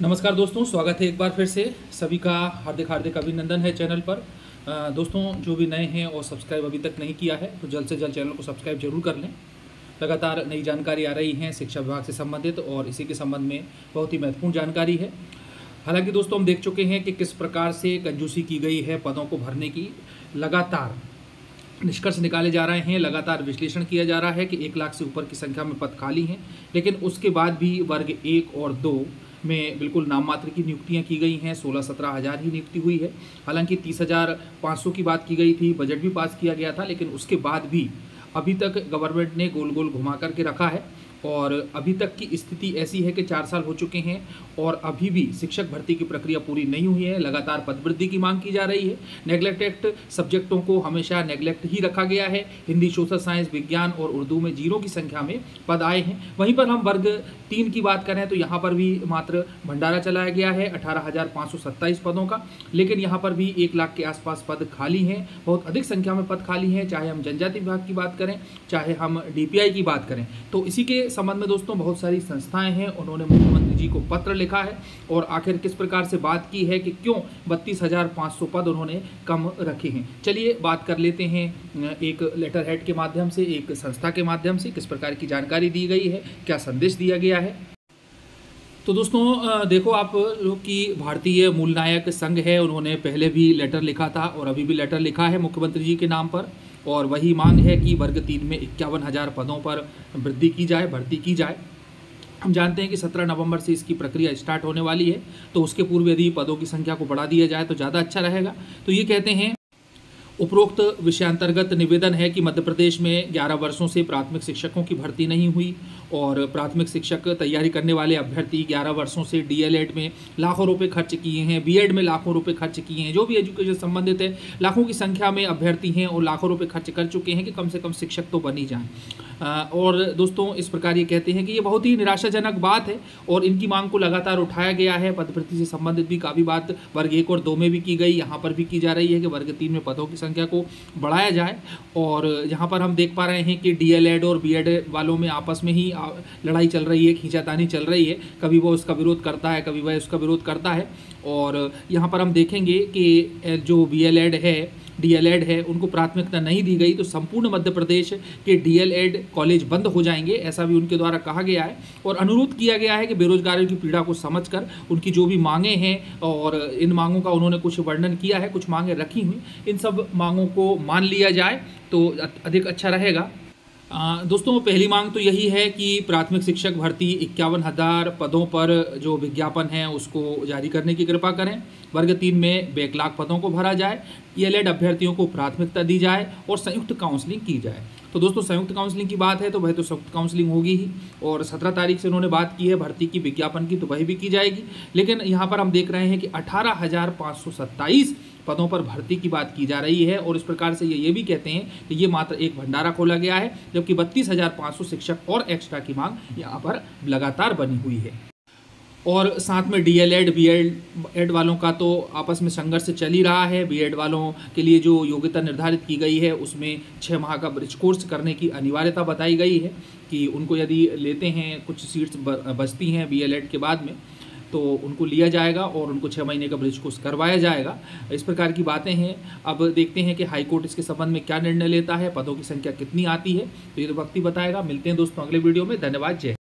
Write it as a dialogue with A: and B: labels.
A: नमस्कार दोस्तों, स्वागत है एक बार फिर से। सभी का हार्दिक हार्दिक अभिनंदन है चैनल पर। दोस्तों, जो भी नए हैं और सब्सक्राइब अभी तक नहीं किया है तो जल्द से जल्द चैनल को सब्सक्राइब ज़रूर कर लें। लगातार नई जानकारी आ रही है शिक्षा विभाग से संबंधित और इसी के संबंध में बहुत ही महत्वपूर्ण जानकारी है। हालाँकि दोस्तों, हम देख चुके हैं कि किस प्रकार से कंजूसी की गई है पदों को भरने की। लगातार निष्कर्ष निकाले जा रहे हैं, लगातार विश्लेषण किया जा रहा है कि एक लाख से ऊपर की संख्या में पद खाली हैं, लेकिन उसके बाद भी वर्ग एक और दो में बिल्कुल नाम मात्र की नियुक्तियाँ की गई हैं, सोलह सत्रह हज़ार ही नियुक्ति हुई है। हालाँकि तीस हज़ार पाँच सौ की बात की गई थी, बजट भी पास किया गया था, लेकिन उसके बाद भी अभी तक गवर्नमेंट ने गोल गोल घुमा करके रखा है। और अभी तक की स्थिति ऐसी है कि चार साल हो चुके हैं और अभी भी शिक्षक भर्ती की प्रक्रिया पूरी नहीं हुई है, लगातार पदवृद्धि की मांग की जा रही है। नेग्लेक्टेड सब्जेक्टों को हमेशा नेग्लेक्ट ही रखा गया है। हिंदी सोशल साइंस विज्ञान और उर्दू में ज़ीरो की संख्या में पद आए हैं। वहीं पर हम वर्ग तीन की बात करें तो यहाँ पर भी मात्र भंडारा चलाया गया है, अठारह पदों का। लेकिन यहाँ पर भी एक लाख के आसपास पद खाली हैं, बहुत अधिक संख्या में पद खाली हैं। चाहे हम जनजाति विभाग की बात करें, चाहे हम डीपीआई की बात करें तो इसी के संबंध में दोस्तों बहुत सारी संस्थाएँ हैं, उन्होंने मुख्यमंत्री जी को पत्र लिखा है और आखिर किस प्रकार से बात की है कि क्यों बत्तीस हज़ार पाँच सौ पद उन्होंने कम रखे हैं। चलिए बात कर लेते हैं, एक लेटर हेड के माध्यम से, एक संस्था के माध्यम से, किस प्रकार की जानकारी दी गई है, क्या संदेश दिया गया है। तो दोस्तों देखो आप लोग की भारतीय मूल नायक संघ है, उन्होंने पहले भी लेटर लिखा था और अभी भी लेटर लिखा है मुख्यमंत्री जी के नाम पर। और वही मांग है कि वर्ग तीन में इक्यावन हज़ार पदों पर वृद्धि की जाए, भर्ती की जाए। हम जानते हैं कि 17 नवंबर से इसकी प्रक्रिया स्टार्ट होने वाली है तो उसके पूर्व यदि पदों की संख्या को बढ़ा दिया जाए तो ज़्यादा अच्छा रहेगा। तो ये कहते हैं उपरोक्त विषयांतर्गत निवेदन है कि मध्य प्रदेश में 11 वर्षों से प्राथमिक शिक्षकों की भर्ती नहीं हुई और प्राथमिक शिक्षक तैयारी करने वाले अभ्यर्थी 11 वर्षों से डीएलएड में लाखों रुपए खर्च किए हैं बीएड में लाखों रुपए खर्च किए हैं, जो भी एजुकेशन संबंधित है, लाखों की संख्या में अभ्यर्थी हैं और लाखों रुपये खर्च कर चुके हैं कि कम से कम शिक्षक तो बनी जाएँ। और दोस्तों, इस प्रकार ये कहते हैं कि ये बहुत ही निराशाजनक बात है और इनकी मांग को लगातार उठाया गया है। पदभर्ती से संबंधित भी काफ़ी बात वर्ग एक और दो में भी की गई। यहाँ पर भी की जा रही है कि वर्ग तीन में पदों की संख्या को बढ़ाया जाए और यहाँ पर हम देख पा रहे हैं कि डीएलएड और बीएड वालों में आपस में ही लड़ाई चल रही है, खींचातानी चल रही है। कभी वो उसका विरोध करता है, कभी वह उसका विरोध करता है। और यहाँ पर हम देखेंगे कि जो बी है डीएलएड है उनको प्राथमिकता नहीं दी गई तो संपूर्ण मध्य प्रदेश के डीएलएड कॉलेज बंद हो जाएँगे ऐसा भी उनके द्वारा कहा गया है। और अनुरोध किया गया है कि बेरोजगारों की पीड़ा को समझकर उनकी जो भी मांगे हैं और इन मांगों का उन्होंने कुछ वर्णन किया है कुछ मांगे रखी हुई इन सब मांगों को मान लिया जाए तो अधिक अच्छा रहेगा। आ, दोस्तों पहली मांग तो यही है कि प्राथमिक शिक्षक भर्ती इक्यावन हज़ार पदों पर जो विज्ञापन है उसको जारी करने की कृपा करें। वर्ग तीन में बैकलाग पदों को भरा जाए ईएलएड अभ्यर्थियों को प्राथमिकता दी जाए और संयुक्त काउंसलिंग की जाए। तो दोस्तों, संयुक्त काउंसलिंग की बात है तो वह तो संयुक्त काउंसलिंग होगी ही और सत्रह तारीख से उन्होंने बात की है भर्ती की, विज्ञापन की तो वही भी की जाएगी। लेकिन यहाँ पर हम देख रहे हैं कि अठारह हज़ार पाँच सौ सत्ताईस पदों पर भर्ती की बात की जा रही है और इस प्रकार से ये ये भी कहते हैं कि ये मात्र एक भंडारा खोला गया है, जबकि बत्तीस हज़ार पाँच सौ शिक्षक और एक्स्ट्रा की मांग यहाँ पर लगातार बनी हुई है। और साथ में D L Ed B Ed वालों का तो आपस में संघर्ष चल ही रहा है। बीएड वालों के लिए जो योग्यता निर्धारित की गई है, उसमें छः माह का ब्रिज कोर्स करने की अनिवार्यता बताई गई है कि उनको यदि लेते हैं, कुछ सीट्स बचती हैं बीएलएड के बाद में तो उनको लिया जाएगा और उनको छः महीने का ब्रिज कोर्स करवाया जाएगा। इस प्रकार की बातें हैं। अब देखते हैं कि हाई कोर्ट इसके संबंध में क्या निर्णय लेता है, पदों की संख्या कितनी आती है तो ये तो वक्त ही बताएगा। मिलते हैं दोस्तों अगले वीडियो में। धन्यवाद। जय